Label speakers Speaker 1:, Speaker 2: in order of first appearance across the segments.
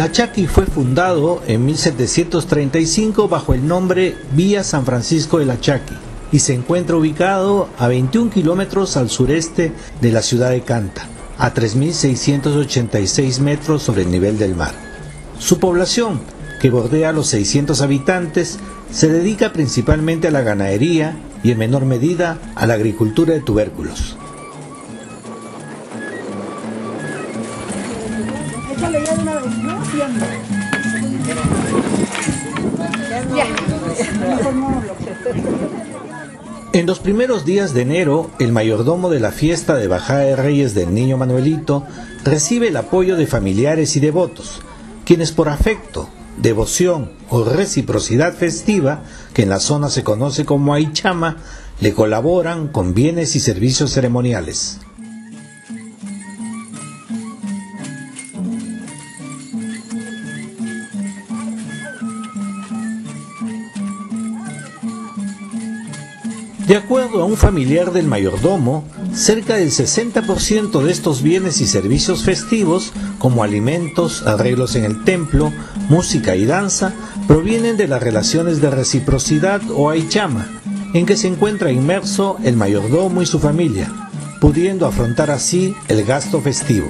Speaker 1: La Chaki fue fundado en 1735 bajo el nombre Vía San Francisco de la Chaki y se encuentra ubicado a 21 kilómetros al sureste de la ciudad de Canta, a 3.686 metros sobre el nivel del mar. Su población, que bordea los 600 habitantes, se dedica principalmente a la ganadería y en menor medida a la agricultura de tubérculos. Los primeros días de enero, el mayordomo de la fiesta de Bajada de Reyes del Niño Manuelito recibe el apoyo de familiares y devotos, quienes por afecto, devoción o reciprocidad festiva, que en la zona se conoce como Aichama, le colaboran con bienes y servicios ceremoniales. De acuerdo a un familiar del mayordomo, cerca del 60% de estos bienes y servicios festivos, como alimentos, arreglos en el templo, música y danza, provienen de las relaciones de reciprocidad o aichama, en que se encuentra inmerso el mayordomo y su familia, pudiendo afrontar así el gasto festivo.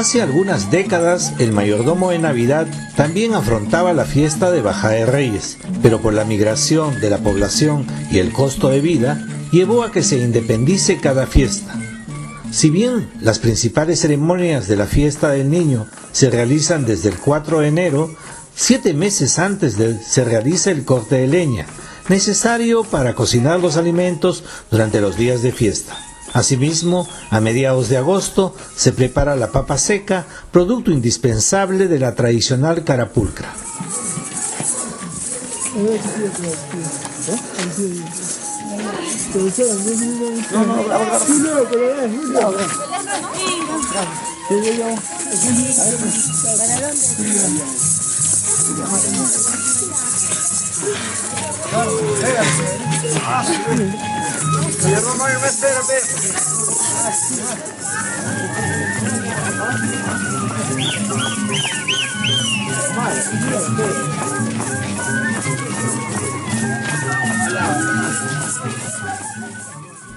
Speaker 1: Hace algunas décadas el mayordomo de Navidad también afrontaba la fiesta de Baja de Reyes, pero por la migración de la población y el costo de vida llevó a que se independice cada fiesta. Si bien las principales ceremonias de la fiesta del niño se realizan desde el 4 de enero, siete meses antes de, se realiza el corte de leña, necesario para cocinar los alimentos durante los días de fiesta. Asimismo, a mediados de agosto se prepara la papa seca, producto indispensable de la tradicional carapulcra.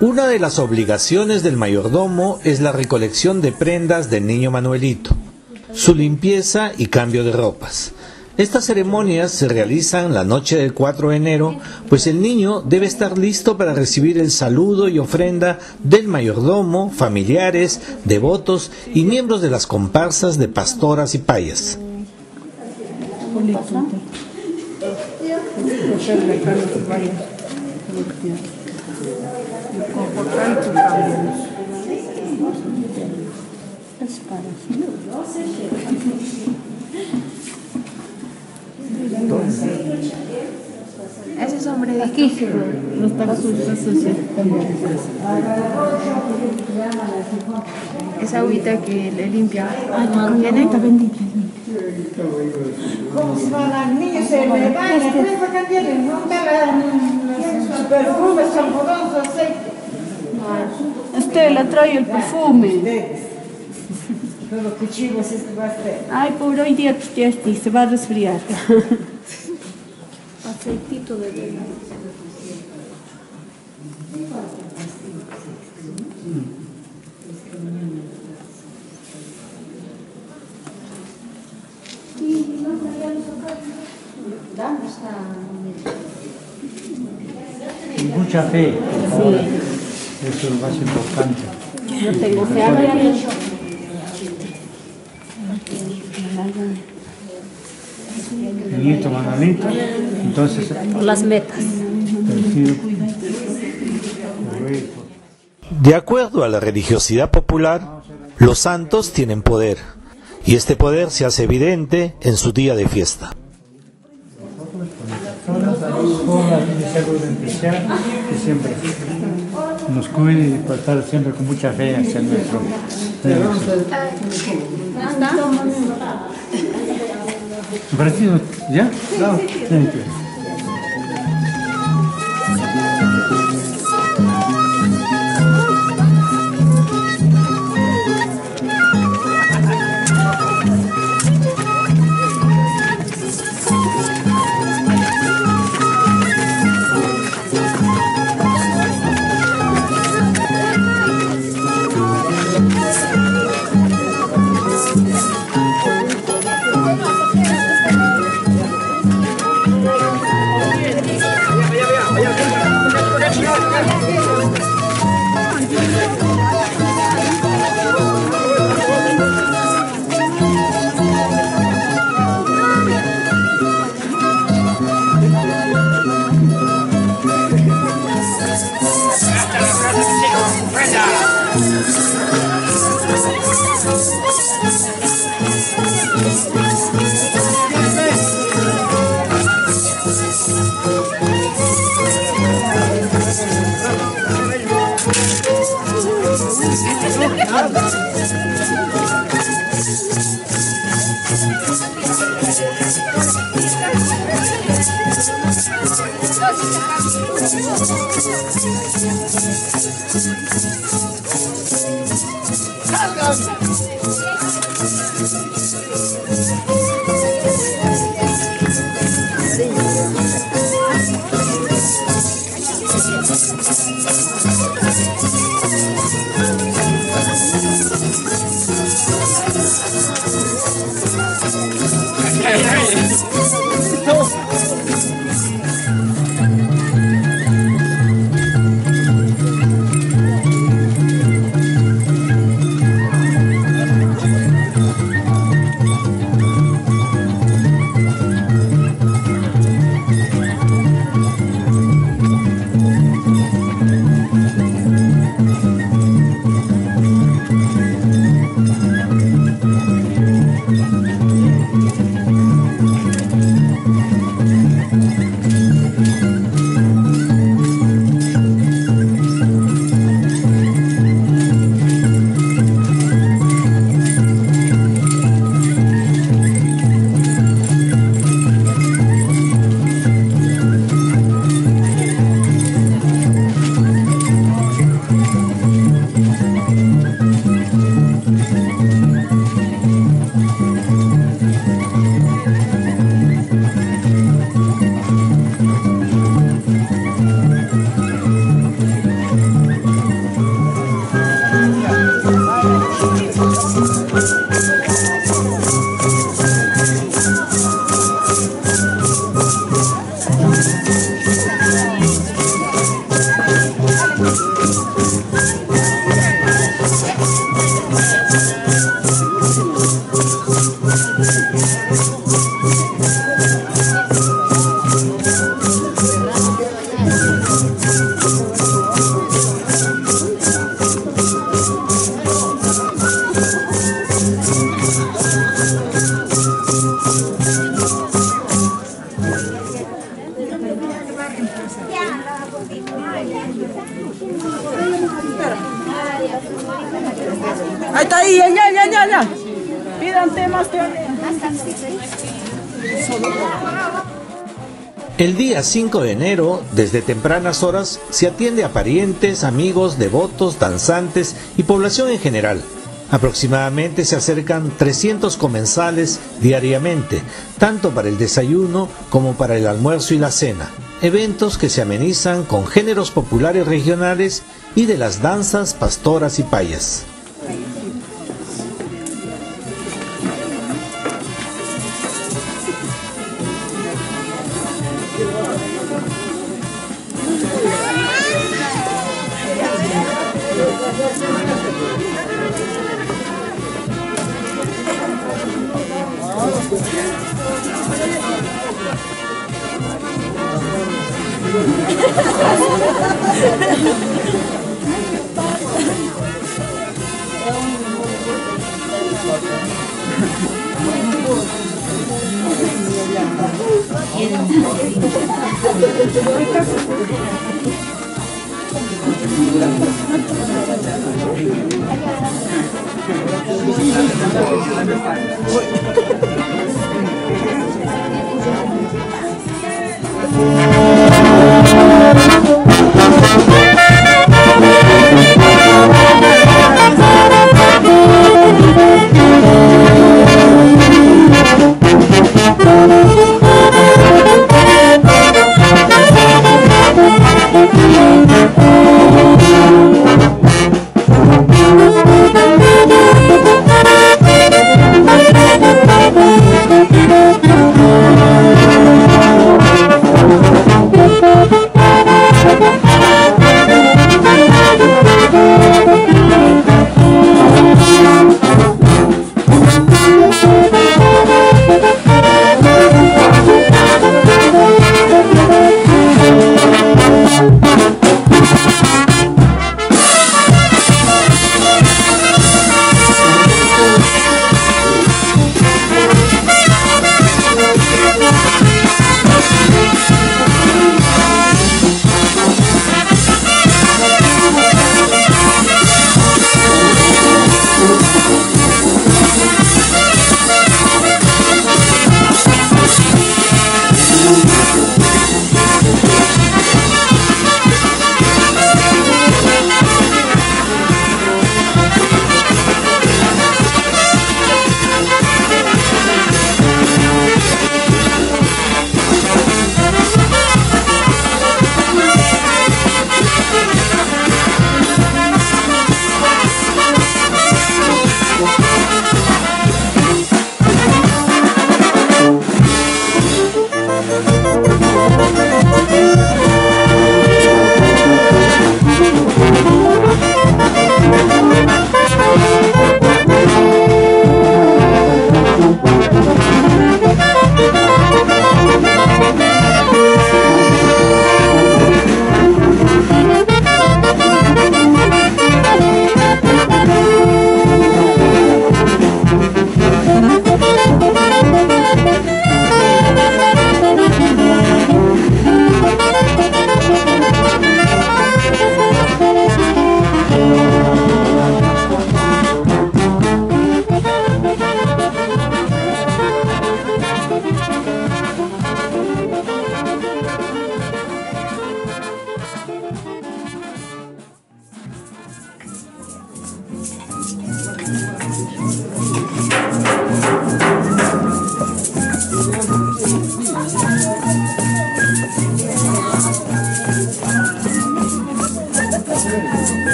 Speaker 1: Una de las obligaciones del mayordomo es la recolección de prendas del niño Manuelito, su limpieza y cambio de ropas. Estas ceremonias se realizan la noche del 4 de enero, pues el niño debe estar listo para recibir el saludo y ofrenda del mayordomo, familiares, devotos y miembros de las comparsas de pastoras y payas.
Speaker 2: Ese es hombre de aquí. No está sucio. Esa agüita que le limpia. Está bendita.
Speaker 3: ¿Cómo se le baña, después va a cambiar el nombre, su perfume, champudón, su aceite.
Speaker 2: Usted le trae el perfume.
Speaker 3: Este va a traer.
Speaker 2: Ay, pobre, hoy día ya este, se va a resfriar. Aceitito de.
Speaker 4: Mucha fe. Eso es lo más importante.
Speaker 2: No tengo fe.
Speaker 4: Niñito, Manolito. Entonces,
Speaker 2: Por las metas.
Speaker 1: De acuerdo a la religiosidad popular, los santos tienen poder, y este poder se hace evidente en su día de fiesta.
Speaker 4: Nos cuide y por estar siempre con mucha fe hacia nuestro.
Speaker 3: Бразилия, я? Да. Thank.
Speaker 1: El día 5 de enero, desde tempranas horas, se atiende a parientes, amigos, devotos, danzantes y población en general. Aproximadamente se acercan 300 comensales diariamente, tanto para el desayuno como para el almuerzo y la cena. Eventos que se amenizan con géneros populares regionales y de las danzas pastoras y payas.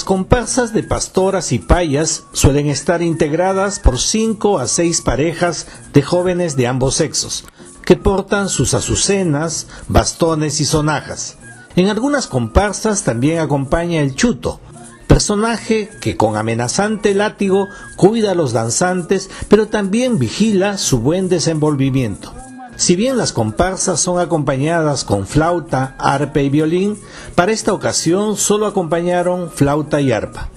Speaker 1: Las comparsas de pastoras y payas suelen estar integradas por cinco a seis parejas de jóvenes de ambos sexos, que portan sus azucenas, bastones y sonajas. En algunas comparsas también acompaña el chuto, personaje que con amenazante látigo cuida a los danzantes, pero también vigila su buen desenvolvimiento. Si bien las comparsas son acompañadas con flauta, arpa y violín, para esta ocasión solo acompañaron flauta y arpa.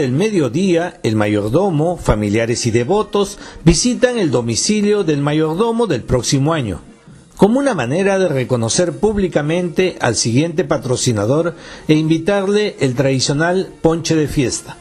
Speaker 1: Del mediodía, el mayordomo, familiares y devotos visitan el domicilio del mayordomo del próximo año, como una manera de reconocer públicamente al siguiente patrocinador e invitarle el tradicional ponche de fiesta.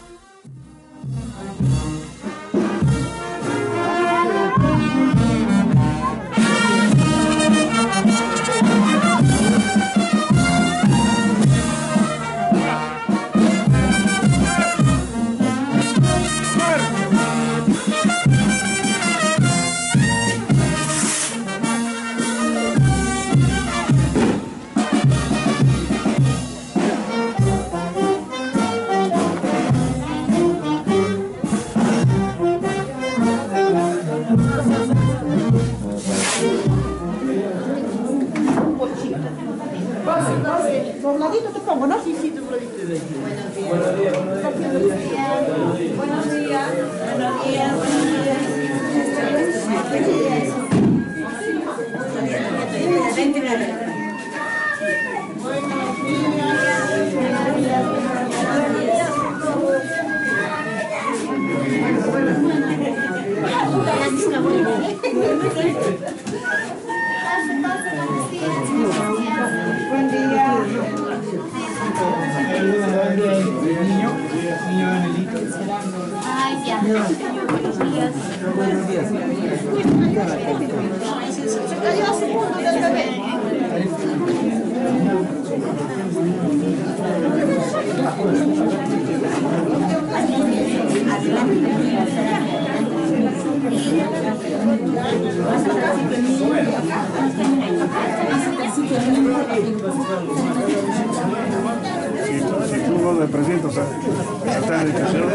Speaker 3: menos de Está en el tercero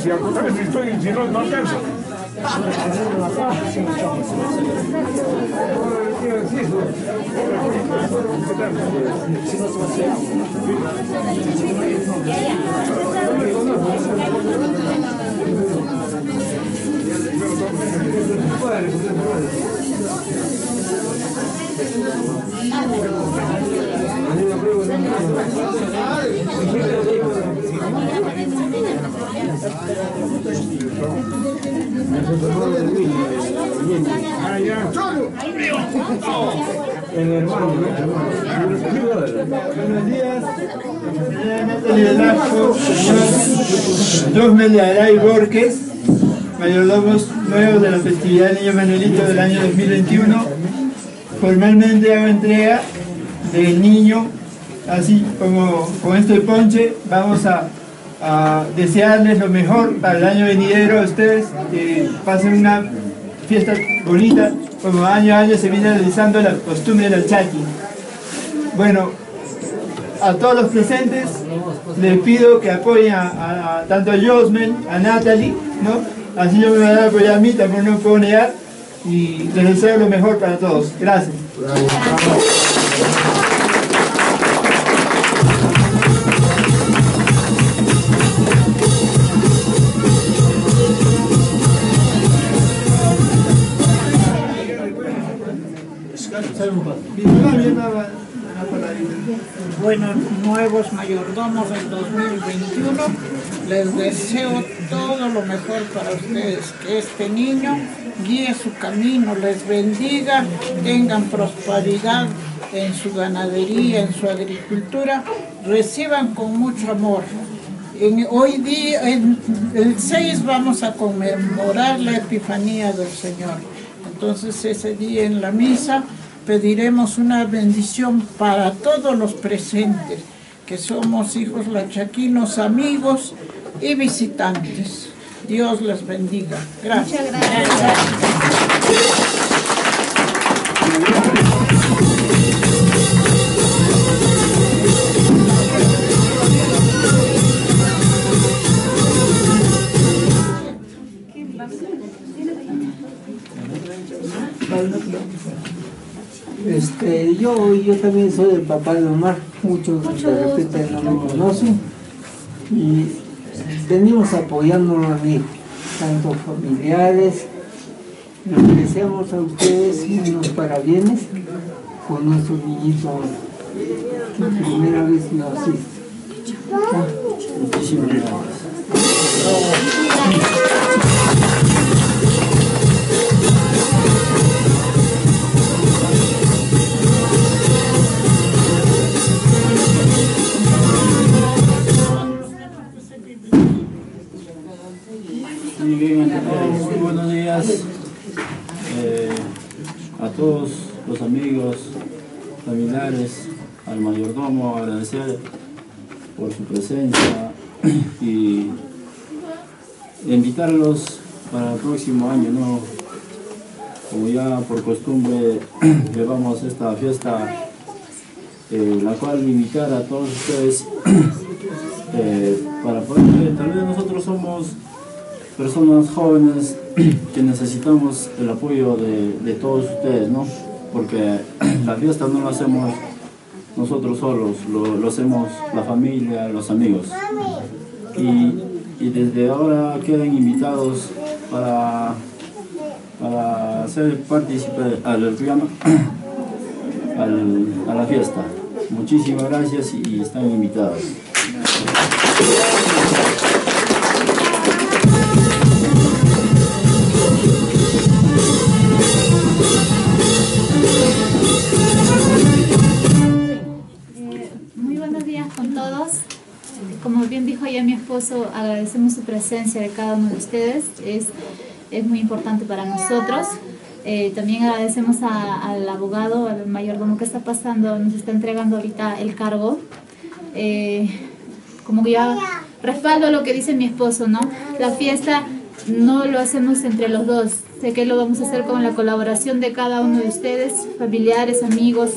Speaker 5: si si, estoy, no, no.
Speaker 4: El Buenos días. Señor Josme Learay Borges, mayordomos nuevos de la festividad Niño Manuelito del año 2021. Formalmente hago entrega del niño, así como con este ponche, vamos a, desearles lo mejor para el año venidero a ustedes, que pasen una fiesta bonita, como año a año se viene realizando la costumbre del chaki. Bueno, a todos los presentes les pido que apoyen a tanto a Josmen, a Natalie, ¿no? Así yo me voy a apoyar a mí, tampoco no puedo negar, y les deseo lo mejor para todos. Gracias.
Speaker 6: Bueno, nuevos mayordomos del 2021, les deseo todo lo mejor para ustedes, este niño guíe su camino, les bendiga, tengan prosperidad en su ganadería, en su agricultura, reciban con mucho amor. Hoy día, el 6 vamos a conmemorar la Epifanía del Señor. Entonces ese día en la misa pediremos una bendición para todos los presentes, que somos hijos lachaquinos, amigos y visitantes. Dios les bendiga. Gracias.
Speaker 7: Este, yo, yo también soy el papá de Omar, muchos de repente no me conocen y venimos apoyándolo a tanto familiares, les deseamos a ustedes unos parabienes con nuestro niñito que primera vez nos asiste.
Speaker 8: Muchísimas gracias. Presencia y invitarlos para el próximo año, ¿no? Como ya por costumbre llevamos esta fiesta, eh, la cual invitar a todos ustedes eh, para poder, tal vez nosotros somos personas jóvenes que necesitamos el apoyo de, de todos ustedes, ¿no? Porque la fiesta no la hacemos nosotros solos, lo, lo hacemos la familia, los amigos. Y, y desde ahora quedan invitados para, para ser partícipes al al- a la fiesta. Muchísimas gracias y están invitados.
Speaker 2: Esposo, agradecemos su presencia de cada uno de ustedes. Es, es muy importante para nosotros. Eh, también agradecemos a- al abogado, al mayordomo que está pasando, nos está entregando ahorita el cargo. Eh, como ya respaldo lo que dice mi esposo, ¿no? La fiesta no lo hacemos entre los dos. Sé que lo vamos a hacer con la colaboración de cada uno de ustedes, familiares, amigos,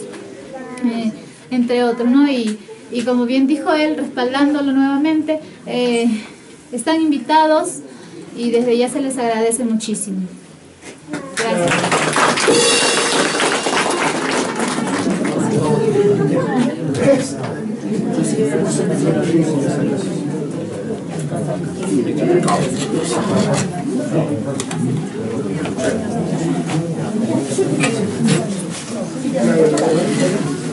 Speaker 2: eh, entre otros, ¿no? Y, y como bien dijo él, respaldándolo nuevamente, eh, están invitados y desde ya se les agradece muchísimo. Gracias.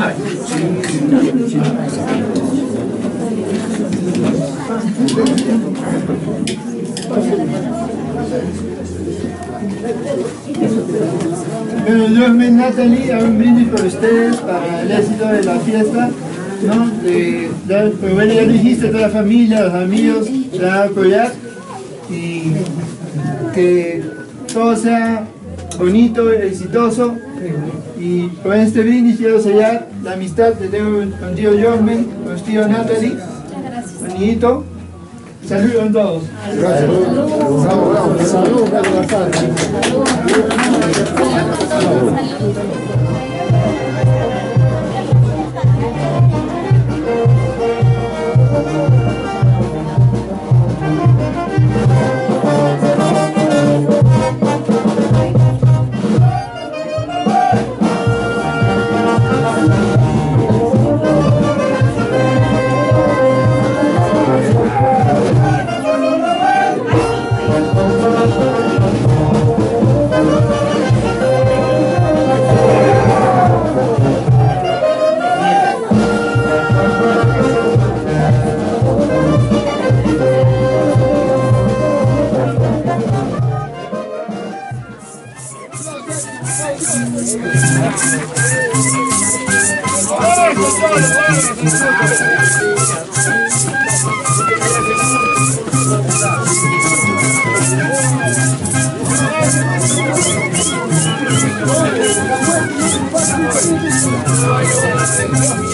Speaker 4: Bueno, Dios me Natalie, hago un brindis por ustedes para el éxito de la fiesta, ¿no? De, de, pues bueno, ya lo dijiste, toda la familia, los amigos, se van a apoyar y que todo sea bonito, exitoso y con este brindis quiero sellar la amistad que tengo con tío Josmen, con tío Natalie, con Niñito. Saludos a todos.
Speaker 9: Gracias.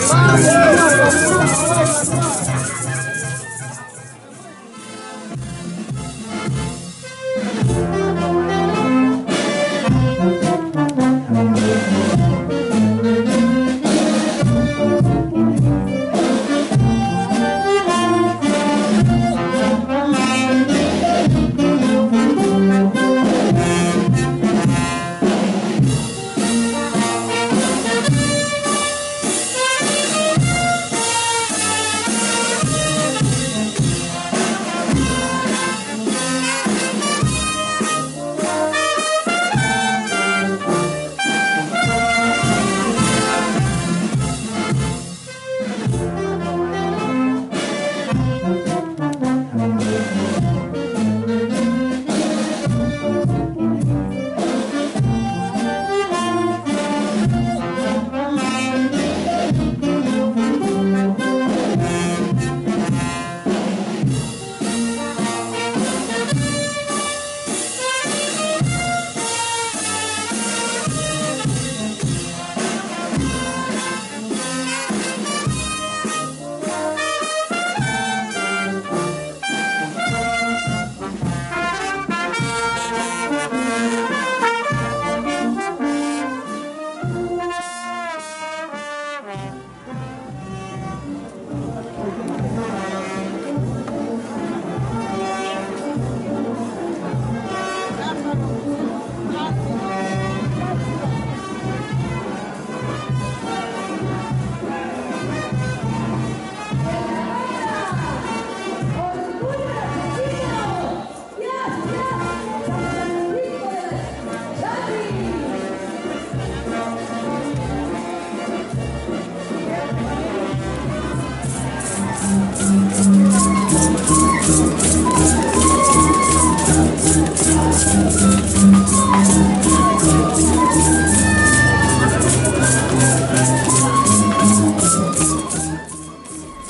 Speaker 9: Vamos!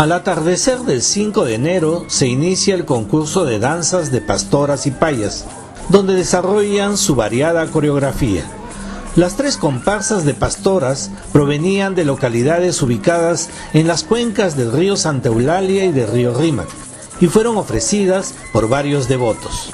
Speaker 1: Al atardecer del 5 de enero se inicia el concurso de danzas de pastoras y payas, donde desarrollan su variada coreografía. Las tres comparsas de pastoras provenían de localidades ubicadas en las cuencas del río Santa Eulalia y del río Rímac y fueron ofrecidas por varios devotos.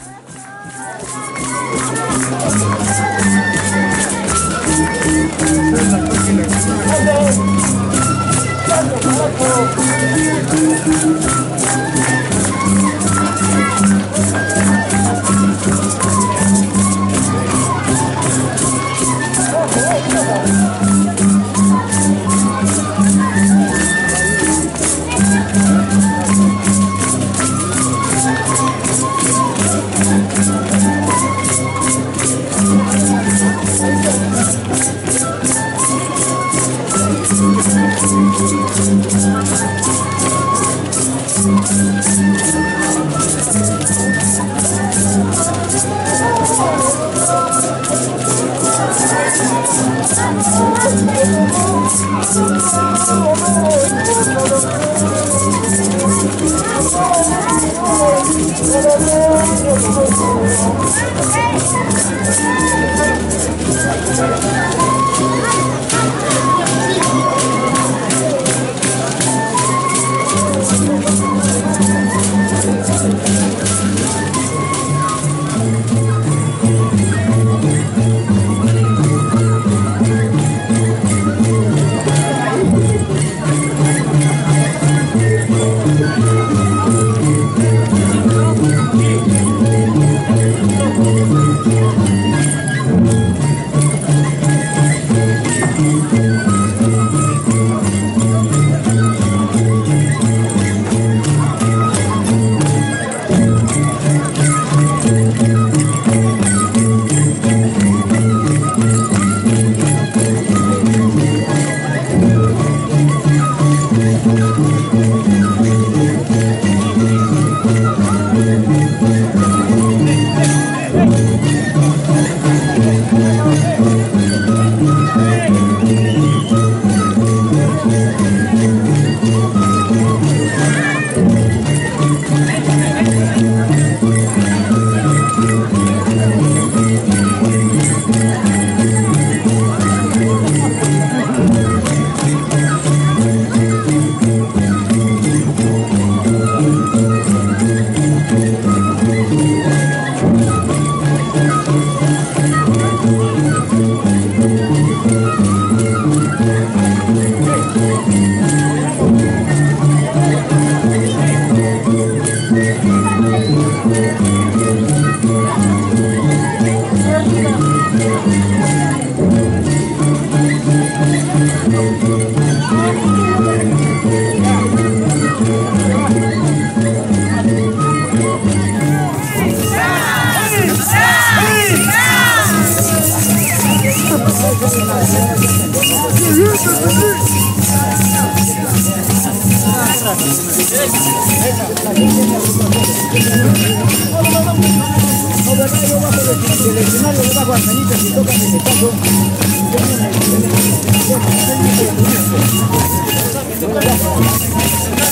Speaker 9: Gracias.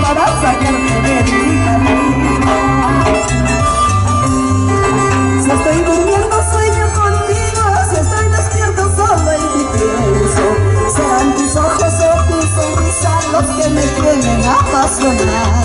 Speaker 9: para sacarme de mi camino? Si estoy durmiendo sueño contigo, si estoy despierto solo en ti pienso. Serán tus ojos o tu sonrisa los que me tienen
Speaker 7: apasionado.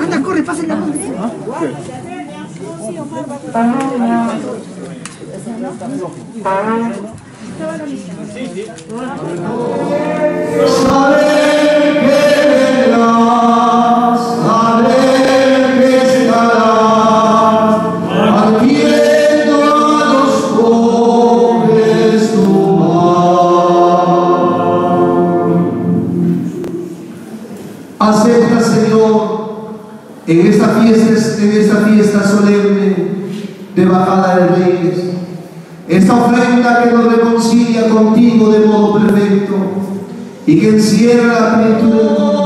Speaker 3: Anda, corre, pasa la mano.
Speaker 10: Acepta, ofrenda que nos reconcilia contigo de modo perfecto y que encierra la plenitud del mundo.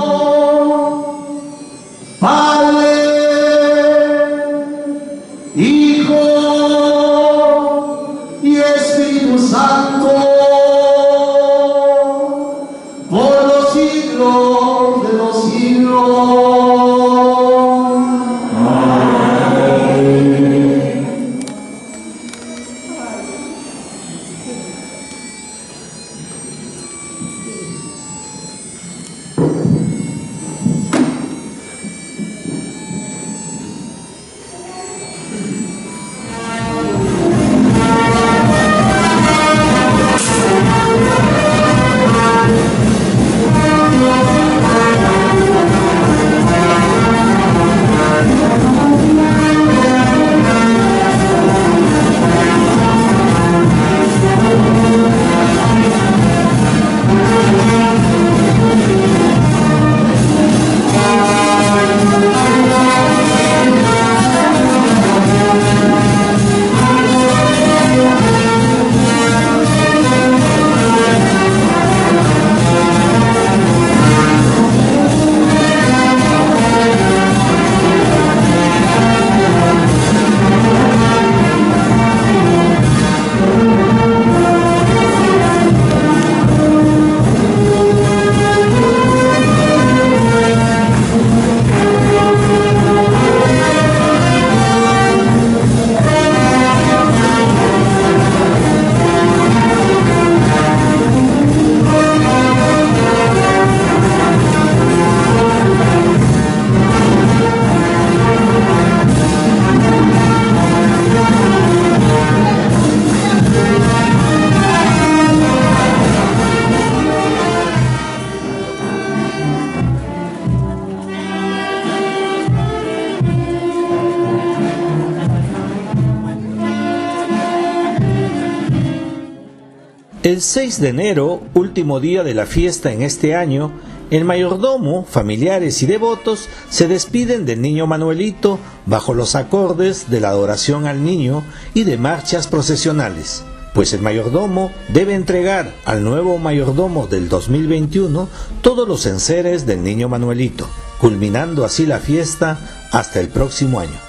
Speaker 1: El 6 de enero, último día de la fiesta en este año, el mayordomo, familiares y devotos se despiden del niño Manuelito bajo los acordes de la adoración al niño y de marchas procesionales, pues el mayordomo debe entregar al nuevo mayordomo del 2021 todos los enseres del niño Manuelito, culminando así la fiesta hasta el próximo año.